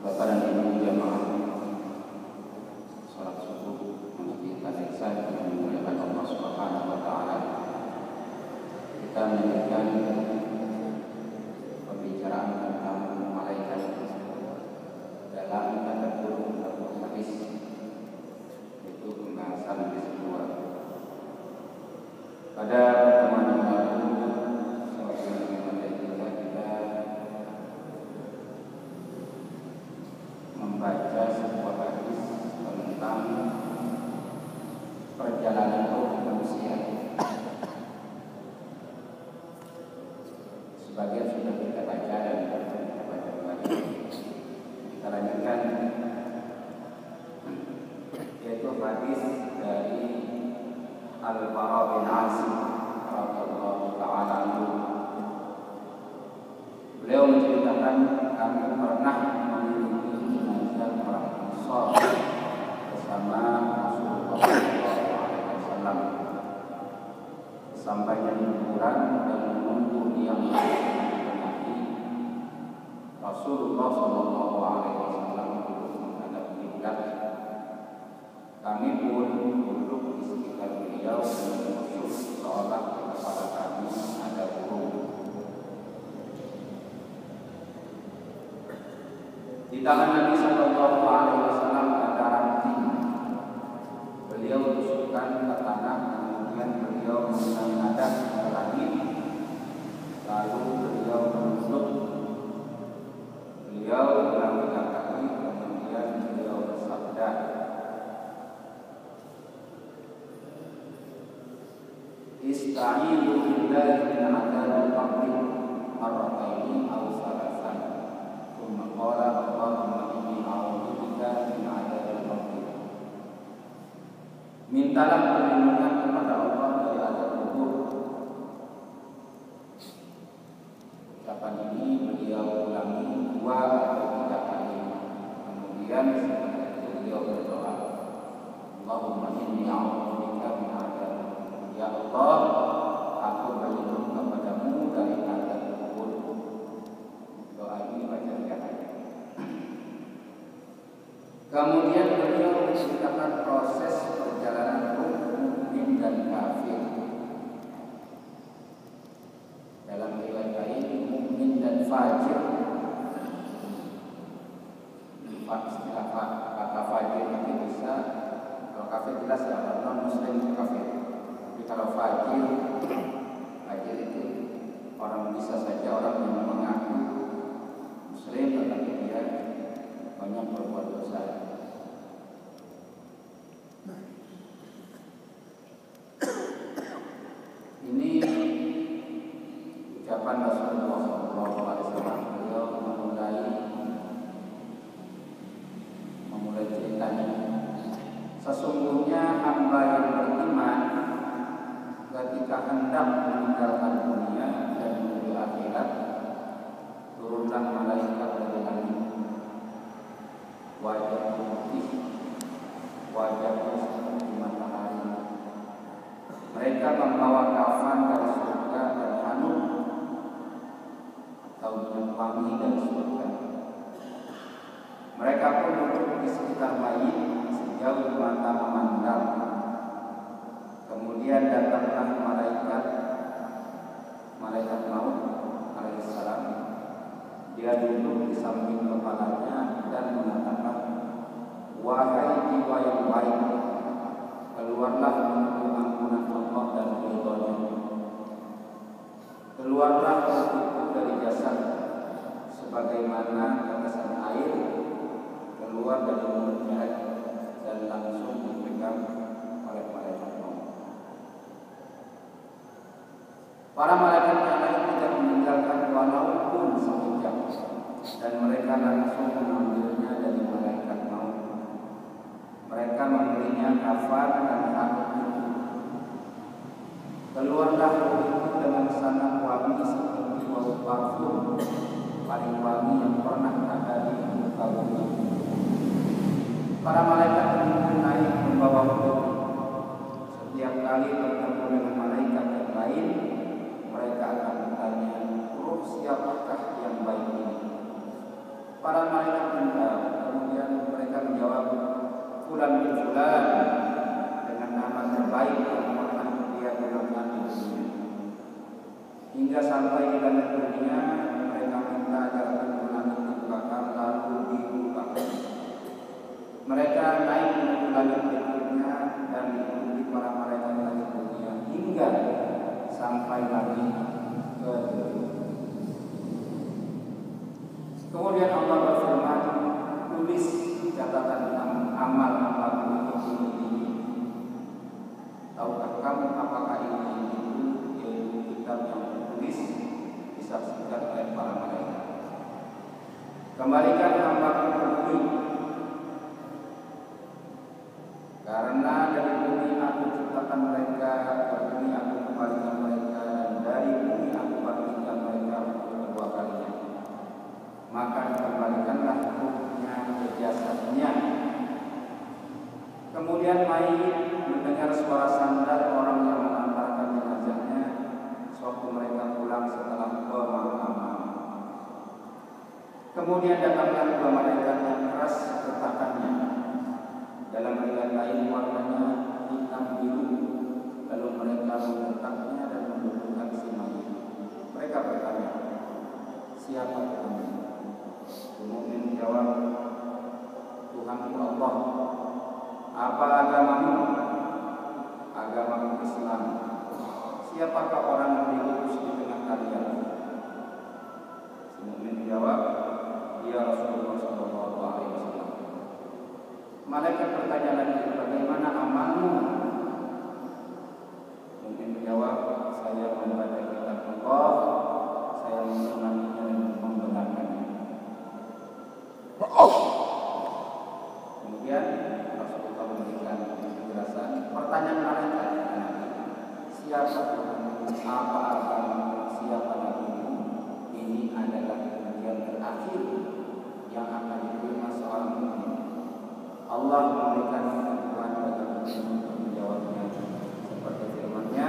Bapak dan Ibu Salat subuh Masjid Al-Ihsan yang dimuliakan Allah Subhanahu. Kita melanjutkan pembicaraan tentang malaikat dalam tadabbur al-hadis itu pembahasan hadis kedua. Pada pertemuan yang lalu sebagaimana kita kita membaca sebuah hadis tentang perjalanan roh manusia. Sebagian sudah kita baca dan kita baca kembali. Kita lanjutkan yaitu hadis dari Al-Bara bin Azib radhiyallahu taala. Beliau menceritakan kami pernah memiliki jenazah orang Ansar bersama Rasulullah SAW. Sampainya di kuburan dan menunggu yang mengenai Rasulullah Shallallahu Di tangan Nabi Shallallahu Alaihi Wasallam ada ranting. Beliau tusukkan ke tanah, kemudian beliau menghadap ke langit. Lalu beliau menunduk. Beliau ulang tiga kali, kemudian beliau bersabda, Istaizu billahi min adzabil qabri marrataini aw salasan. Tsumma qala Allahumma inni a'udzu bika min adzabil qabri. Mintalah perlindungan kepada Allah dari azab kubur. Ucapan ini beliau ulangi dua atau tiga kali. Kemudian setelah itu beliau berdoa, Allahumma inni a'udzu bika min adzabil Ya Allah, aku berlindung kepadamu dari azab kubur. Doa ini baca tiga kali. Kemudian beliau menceritakan proses perjalanan ruh mukmin dan kafir. Dalam riwayat lain, mukmin dan fajir. Empat istilah kata fajir itu bisa kalau kafir jelas ya non muslim itu kafir. Tapi kalau fajir, fajir itu orang bisa saja orang yang mengaku muslim tetapi dia banyak berbuat dosa. Ini ucapan Rasulullah SAW. Beliau memulai memulai ceritanya. Sesungguhnya hamba yang beriman ketika hendak meninggalkan dunia dan menuju akhirat, turunlah malaikat. Wajah putih, wajahnya seperti matahari. Mereka membawa kafan dari surga dan hanut atau minyak wangi dari surga. Mereka pun duduk di sekitar mayit sejauh mata memandang. Kemudian datanglah malaikat malaikat maut alaihissalam. Dia duduk di samping kepalanya dan mengatakan, Wahai jiwa yang baik, keluarlah menuju ampunan Allah dan ridhonya. Keluarlah itu dari jasad, sebagaimana tetesan air keluar dari mulut jahat dan langsung dipegang oleh malaikat maut. Para malaikat yang lain tidak meninggalkan walaupun sekejap dan mereka langsung mengambilnya dari malaikat maut. Mereka memberinya kafan dan hanut itu. Keluarlah itu dengan sangat wangi seperti bau parfum paling wangi yang pernah ada di muka bumi. Para malaikat itu naik membawa roh. Setiap kali bertemu dengan malaikat yang lain, mereka akan bertanya, siapakah yang baik ini? para malaikat meninggal kemudian mereka menjawab kurang bin dengan nama terbaik yang pernah dia gunakan hingga sampai di langit dunia mereka minta agar bulan itu dibakar lalu dibuka mereka naik ke langit berikutnya dan diikuti para malaikat langit dunia hingga sampai lagi Kemudian Allah berfirman, tulis catatan amal amal itu ini. Tahukah kamu apakah ini itu yaitu kitab yang tertulis disaksikan oleh para malaikat. Kembalikan hamba bumi karena dari bumi aku ciptakan mereka, dari bumi aku kembalikan mereka, dan dari bumi aku bangkitkan mereka kedua kalinya. Maka kembalikanlah ruhnya ke jasadnya. Kemudian mayit mendengar suara sandal orang yang mengantarkan jenazahnya sewaktu mereka pulang setelah pemakaman. Kemudian datanglah dua malaikat yang keras retakannya. Dalam riwayat lain warnanya hitam biru. Lalu mereka meletaknya dan mendudukkan si mayit. Mereka bertanya, siapa kamu? Mukmin menjawab, Tuhanku Allah. Apa agamamu? Agamamu Islam. Siapakah orang yang diutus di tengah kalian? Si mukmin menjawab, Ya Rasulullah Shallallahu Alaihi Wasallam. Malaikat bertanya lagi, bagaimana amalmu? Mungkin menjawab, saya membaca kitab Allah, saya mengenalinya dan membenarkannya. Kemudian Rasulullah memberikan penjelasan. Pertanyaan malaikat siapa Tuhanmu? Apa agamamu? Siapa nabimu? Ini adalah ujian terakhir yang akan diterima seorang mukmin. Allah memberikan ketentuan bagi mukmin untuk menjawabnya seperti firman-Nya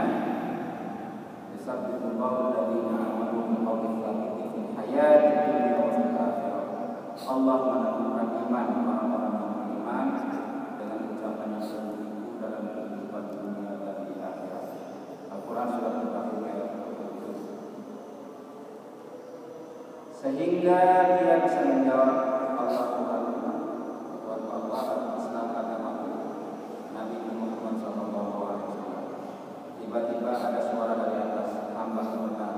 Yusabbiqullahu alladziina aamanu bil qawli tsabiti fil hayati dunya wa fil akhirah. Allah menentukan iman orang-orang yang beriman dengan ucapan yang sungguh dalam kehidupan dunia dan di akhirat. Al-Quran surat Al-Kahfi ayat 27. Sehingga dia bisa menjawab Allah Tuhan Tuhan Allah Islam agama Nabi Muhammad Wasallam. Tiba-tiba ada suara dari atas hamba benar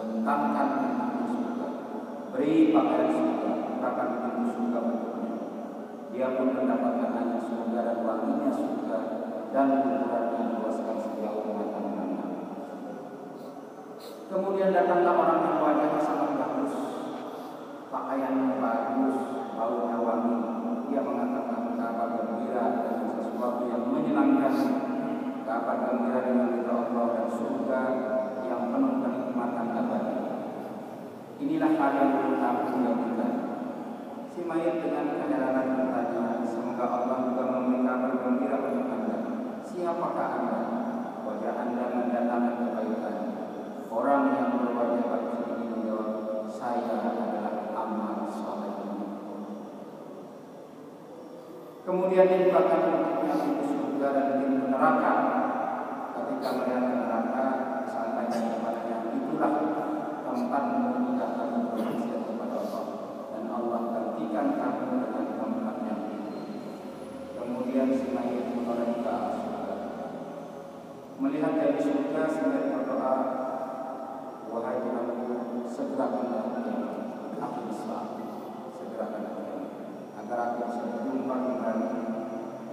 bentangkan pintu surga, beri pakaian surga, bukakan pintu surga bentuknya. Dia pun mendapatkan hanya surga dan wanginya surga dan ukurannya luaskan sejauh mata. Kemudian datanglah orang yang wajahnya sangat bagus, pakaiannya bagus, baunya wangi. Dia mengatakan kabar gembira dengan sesuatu yang menyenangkan, kabar gembira dengan ridha Allah dan surga yang penuh kenikmatan abadi. Inilah hal yang perlu lakukan. Si mayat dengan keheranan bertanya, semoga Allah juga memberi kabar gembira untuk anda. Siapakah anda? Wajah anda mendatangkan kebaikan. Orang yang berwajah bagus ini menjawab, saya adalah amal soleh. Kemudian dibukakan untuknya pintu surga dan pintu neraka. Ketika melihat neraka, sampaikan kepadanya, itulah tempat akan bermaksiat kepada Allah dan Allah gantikan kamu dengan tempat yang itu. Kemudian si mayit menoleh ke surga. Melihat dari surga, si mayit berdoa, Wahai Tuhanku, segerakanlah aku Islam, segerakanlah agar aku bisa berjumpa kembali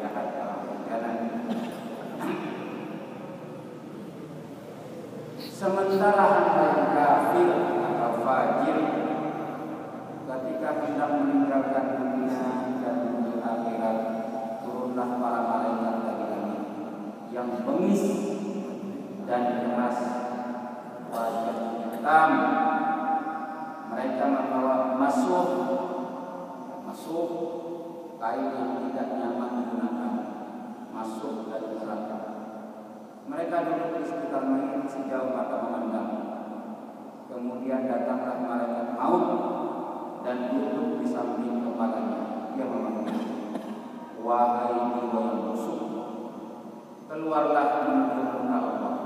Jahat berjalan. Sementara hamba yang kafir fajir ketika hendak meninggalkan dunia dan di akhirat turunlah para malaikat dari langit yang bengis dan keras wajah hitam mereka membawa masuk masuk kain yang tidak nyaman digunakan masuk dari neraka. Mereka duduk di sekitar mayat sejauh mata memandang. Kemudian datanglah malaikat maut dan duduk di samping kepalanya. Dia memanggil wahai jiwa yang busuk keluarlah menuju muka Allah.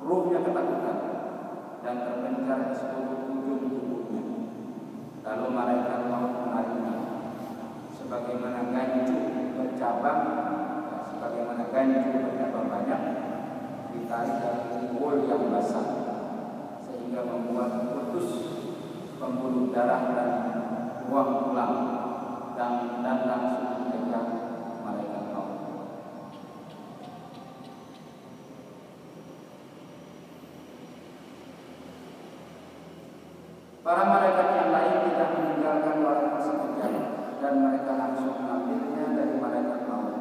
Ruhnya ketakutan dan terpencar di seluruh ujung tubuhnya. Lalu malaikat maut menariknya sebagaimana gancu bercabang sebagaimana gancu bercabang banyak ditarik dari bol yang basah sehingga membuat putus pembuluh darah dan ruang tulang dan dan langsung dipegang malaikat maut. Para malaikat yang lain tidak meninggalkan orang sekejap dan mereka langsung mengambilnya dari malaikat maut.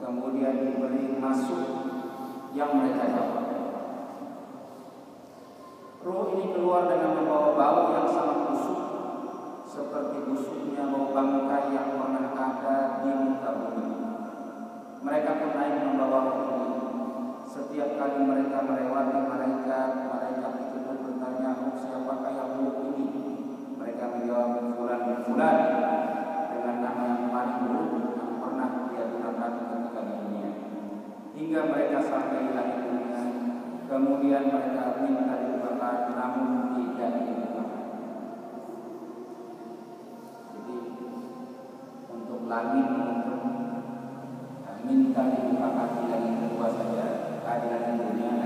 Kemudian diberi masuk yang mereka dapat. Ruh ini keluar dengan membawa bau yang sangat busuk seperti busuknya bau bangkai yang pernah ada di muka bumi. Mereka pun naik membawa ruh ini. Setiap kali mereka melewati malaikat, malaikat itu bertanya, siapakah yang ruh ini? Mereka menjawab, fulan dan fulan dengan nama yang paling buruk yang pernah dia gunakan ketika di dunia. Hingga mereka sampai di langit dunia, kemudian mereka minta dibakar namun tidak dibakar. Jadi untuk maupun minta dibukakan di langit kedua saja keadilan dunia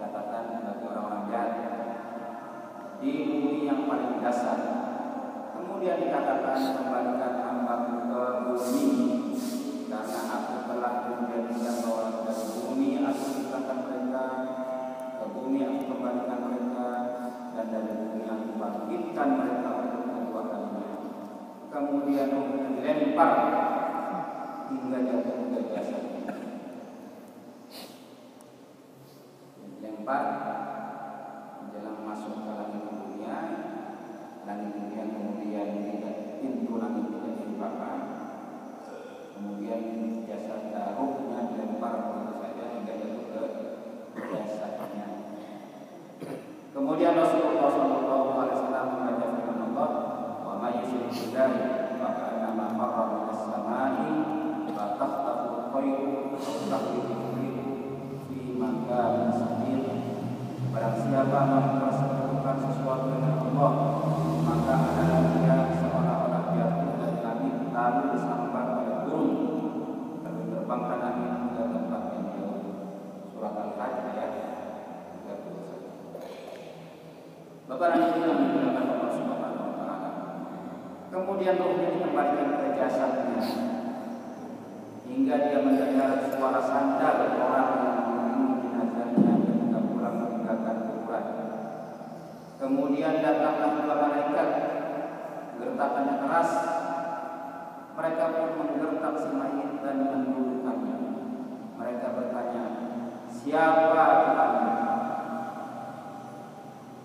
catatan bagi orang-orang jahat di bumi yang paling dasar. Kemudian dikatakan kembalikan hambaku ke bumi karena aku telah menjadikan bahwa dari bumi aku ciptakan mereka, ke bumi aku kembalikan mereka, dan dari bumi aku bangkitkan mereka untuk kedua kalinya. Kemudian dilempar hingga jatuh ke jasadnya. Dilempar menjelang masuk ke langit dunia, langit dunia kemudian tidak pintu langit tidak dibakar. Kemudian jasad ruhnya dilempar begitu saja hingga jatuh ke jasadnya. Kemudian Rasulullah Shallallahu Alaihi Wasallam membaca firman Allah, "Wa may yusyrik billahi fa'annama marra min as-sama'i fa tahtahu khairu aw tahwihi fi makanin sabil." Siapa sesuatu dengan Allah, maka adalah dia seolah-olah dari langit lalu disambar oleh burung, terbangkan angin ke tempat jauh. Surat Al-Hajj ayat 31. Bapak dan Ibu yang menggunakan Kemudian rohnya dikembalikan ke jasadnya hingga dia mendengar suara sandal orang yang menunggu jenazahnya ketika pulang meninggalkan kuburan. Kemudian datanglah dua malaikat gertakannya keras. Mereka pun menggertak si mayit dan mendudukkannya mereka bertanya siapa Tuhanmu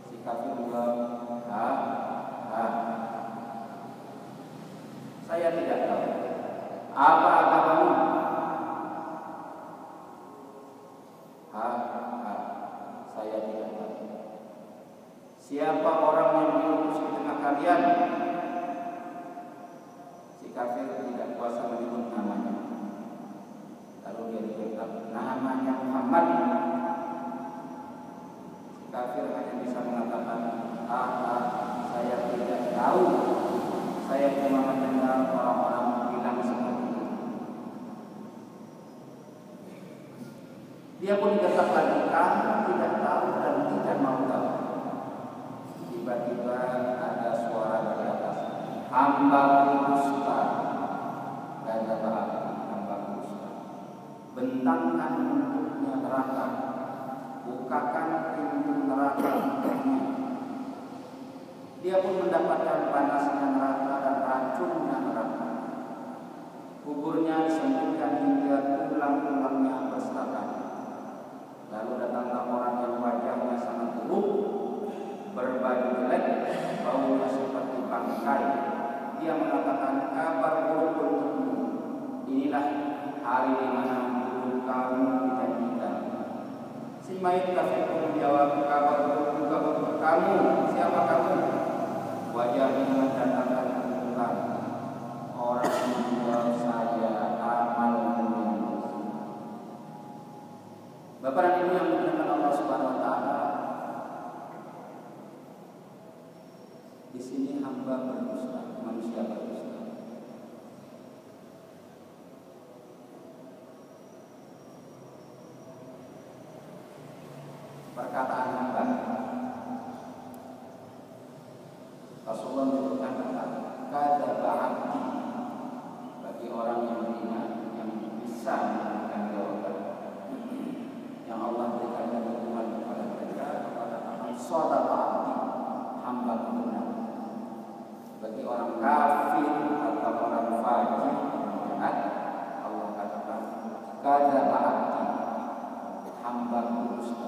si kafir menjawab ha ha saya tidak tahu apa agamamu ha ha saya tidak tahu siapa orang yang diutus di tengah kalian kafir tidak kuasa menyebut namanya. Lalu dia diberitahu namanya Muhammad. Si kafir hanya bisa mengatakan, ah, ah saya tidak tahu. Saya cuma mendengar orang-orang bilang seperti itu. Dia pun tetap lagi, kamu tidak tahu dan tidak mau tahu. Tiba-tiba ada suara dari atas, hamba dusta dan kata hamba dusta bentangkan untuknya neraka. Bukakan pintu neraka dia pun mendapatkan panasnya neraka dan racunnya neraka. Kuburnya disembunyikan hingga tulang-tulangnya berserakan lalu datanglah orang yang wajahnya sangat buruk berbaju jelek baunya seperti bangkai dia mengatakan kabar buruk untukmu. Inilah hari di mana buruk kamu dijanjikan. Si mayit kafir pun menjawab kabar buruk juga untuk kamu. Siapa kamu? Wajahnya mendatangkan keburukan. Orang menjawab saya Di sini hamba berdusta, manusia berdusta. Perkataan hamba Rasulullah menyebutkan kata kata abdi bagi orang yang beriman yang bisa memberikan jawaban yang Allah berikan dukungan kepada mereka kepada amal saudara abdi hamba benar bagi orang kafir atau orang fajir jahat Allah katakan kada abdi hamba dusta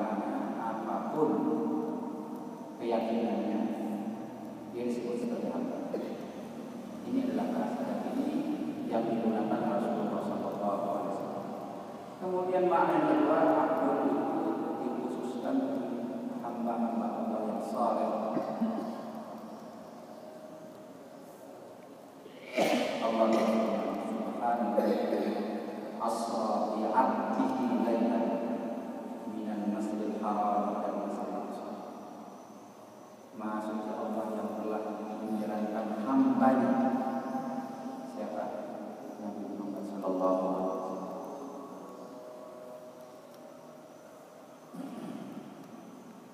apa pun keyakinannya dia disebut sebagai hamba. Ini adalah bahasa ini yang digunakan Rasulullah SAW kemudian makna yang kedua abdul itu dikhususkan hamba-hamba Allah yang saleh Allah Subhanahu wa asra bi 'abdihi lailan minal masjidil haram dan aqsa Maha suci Allah yang telah menjalankan hambanya siapa? Nabi Muhammad sallallahu alaihi wasallam.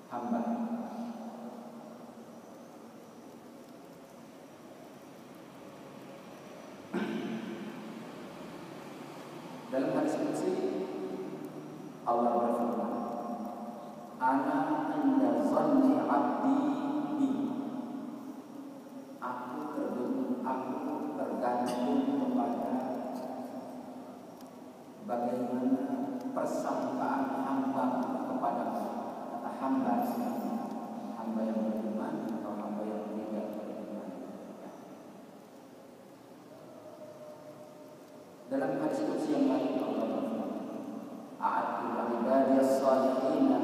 Hamba. Dalam hadis qudsi Allah "Ana inda zanni 'abdi bi." Aku tergantung, aku tergantung kepada bagaimana persangkaan hamba kepada kata hamba hamba yang beriman atau hamba yang tidak beriman. Dalam hadis qudsi yang lain Allah berfirman, "A'adtu ibadiyas salihin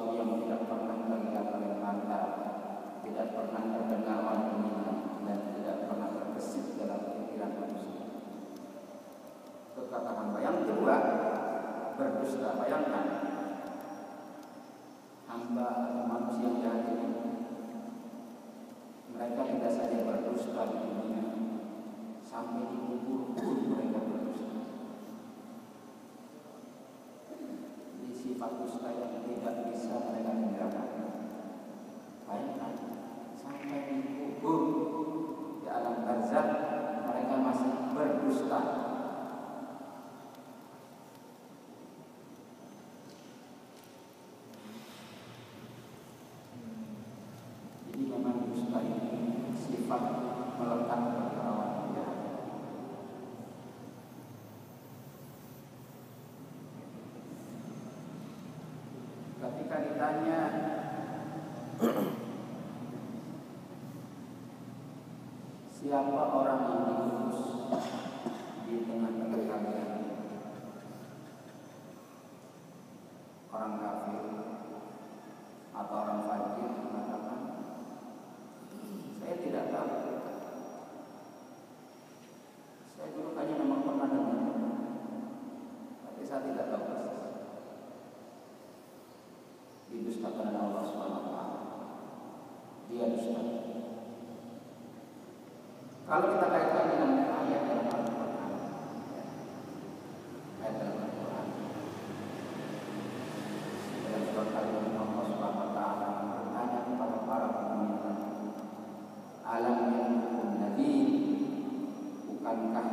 sesuatu yang tidak pernah terlihat oleh mata tidak pernah terdengar oleh telinga dan tidak pernah terbesit dalam pikiran manusia. Itu kata hamba yang kedua berdusta bayangkan hamba atau manusia yang jahat ini mereka tidak saja berdusta di dunia sampai di kubur pun mereka berdusta. Ini sifat dusta yang tidak bisa mereka tinggalkan bayangkan sampai di kubur di alam barzah mereka masih berdusta Jadi memang dusta ini sifat melekat keperawan dia. Ketika ditanya siapa orang yang diutus di tengah-tengah kalian orang kafir atau orang fajir mengatakan saya tidak tahu saya dulu hanya memang pernah dengar tapi saya tidak tahu persis didustakan oleh Allah Subhanahu wa taala dia dusta kalau kita kaitkan dengan ayat dalam Al-Quran ya, ayat dalam Al-Quran dalam surat Al-Quran Allah Subhanahu wa taala bertanya kepada para pemimpin alam yang nabi bukankah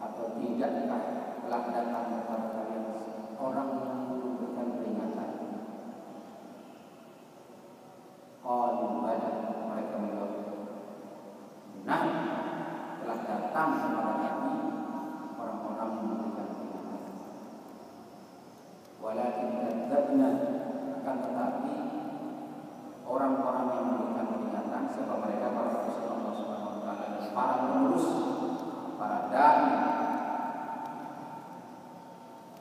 atau tidakkah telah datang kepada kalian orang yang memberikan peringatan Qalu bala mereka menjawab Nah telah datang kepada kami orang-orang yang memberikan peringatan Walakin kadzabna akan tetapi orang-orang yang memberikan peringatan sebab mereka para rasul Allah Subhanahu wa taala dan para penerus para dai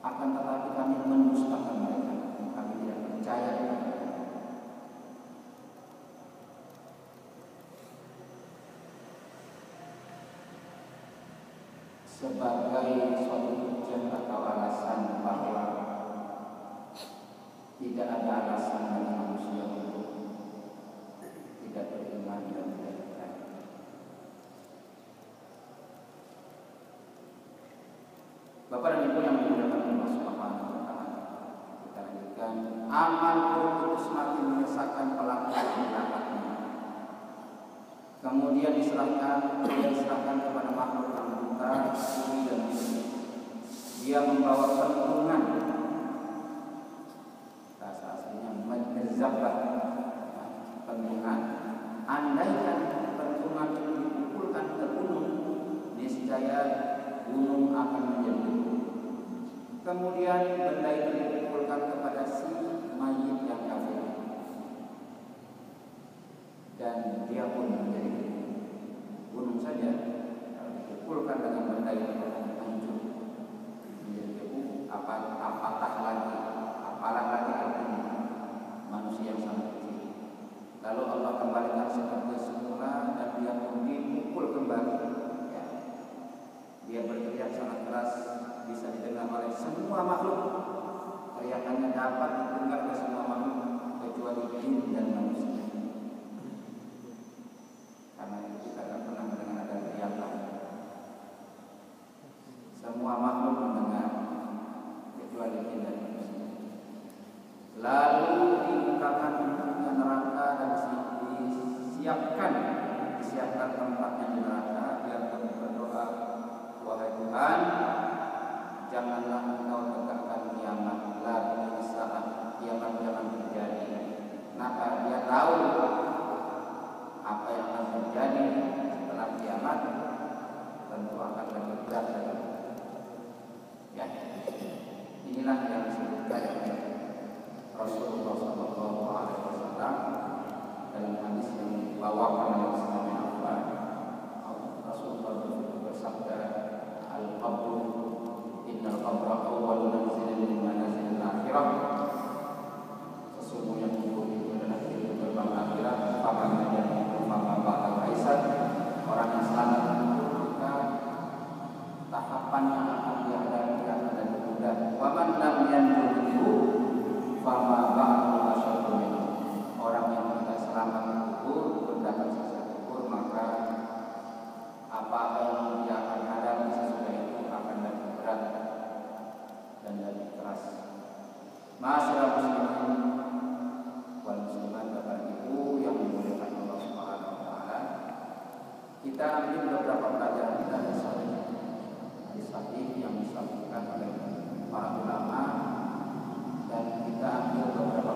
akan tetapi kami mendustakan mereka kami tidak percaya sebagai suatu hujah atau alasan bahwa tidak ada alasan bagi manusia untuk tidak beriman dan tidak percaya. Bapak dan Ibu yang dimuliakan Allah Subhanahu wa taala. Kita lanjutkan amal buruk itu semakin menyesatkan pelaku pendapatnya. Kemudian diserahkan, dia diserahkan kepada makhluk yang buta, bumi dan bumi. Dia membawa pentungan bahasa aslinya menyezabah pentungan. Andaikan pentungan itu dipukulkan ke gunung, niscaya gunung akan menjadi Kemudian benda itu si mayit yang kafir. Dan dia pun menjadi gunung saja. Dipukulkan dengan benda yang hancur. Menjadi debu apa apatah lagi apalah lagi artinya? Manusia yang sangat kecil. Lalu Allah kembalikan seperti semula dan dia pun dipukul kembali. Ya. dia berteriak sangat keras bisa didengar oleh semua makhluk teriakannya dapat didengar oleh semua makhluk kecuali jin dan manusia. Karena itu kita tidak pernah mendengar ada teriakan semua makhluk mendengar kecuali jin dan manusia. Lalu dibukakan pintunya neraka dan disiapkan disiapkan tempatnya di neraka biar kami berdoa. Wahai Tuhan janganlah engkau tegakkan kiamat lagi saat kiamat jangan terjadi kenapa dia tahu apa yang akan terjadi setelah kiamat tentu akan lebih berat lagi. Ya inilah yang disebutkan dari beberapa pelajaran kita dari saling islami yang disampaikan oleh para ulama. Dan kita ambil beberapa